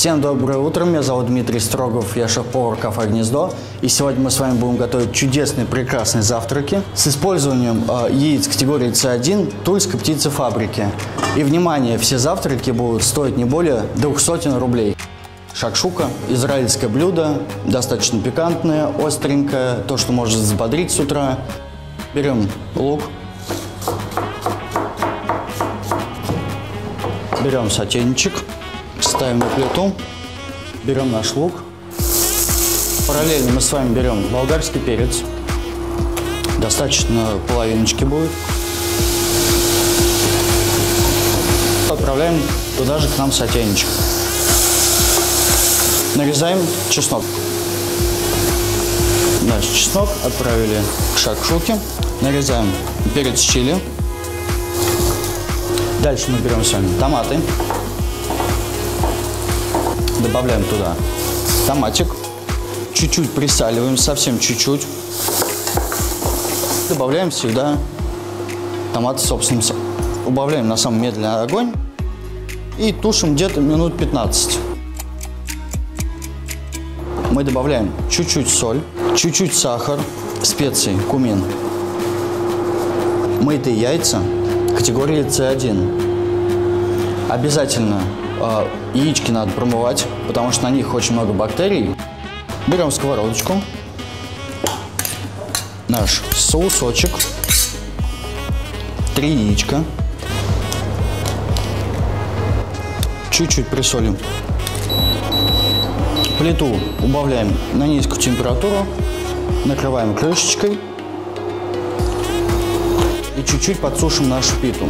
Всем доброе утро, меня зовут Дмитрий Строгов, я шеф-повар кафе «Гнездо». И сегодня мы с вами будем готовить чудесные, прекрасные завтраки с использованием э, яиц категории С1 Тульской птицефабрики. И, внимание, все завтраки будут стоить не более 200 рублей. Шакшука – израильское блюдо, достаточно пикантное, остренькое, то, что может взбодрить с утра. Берем лук, берем сотейничек, ставим на плиту, берем наш лук. Параллельно мы с вами берем болгарский перец. Достаточно половиночки будет. Отправляем туда же к нам сотейничек. Нарезаем чеснок. Наш чеснок отправили к шакшуке. Нарезаем перец чили. Дальше мы берем с вами томаты. Добавляем туда томатик. Чуть-чуть присаливаем, совсем чуть-чуть. Добавляем всегда томат собственным соком. Убавляем на самый медленный огонь и тушим где-то минут 15. Мы добавляем чуть-чуть соль, чуть-чуть сахар, специи, кумин, мытые яйца категории С1. Обязательно э, яички надо промывать, потому что на них очень много бактерий. Берем сковородочку, наш соусочек, три яичка, чуть-чуть присолим. Плиту убавляем на низкую температуру, накрываем крышечкой и чуть-чуть подсушим нашу питу.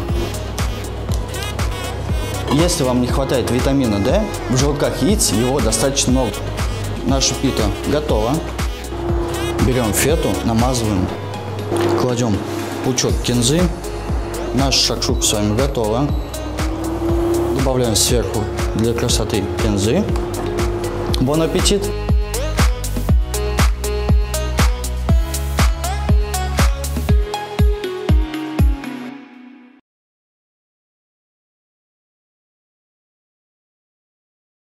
Если вам не хватает витамина D, в желтках яиц его достаточно много. Наша пита готова. Берем фету, намазываем, кладем пучок кинзы. Наш шакшука с вами готова. Добавляем сверху для красоты кинзы. Бон аппетит!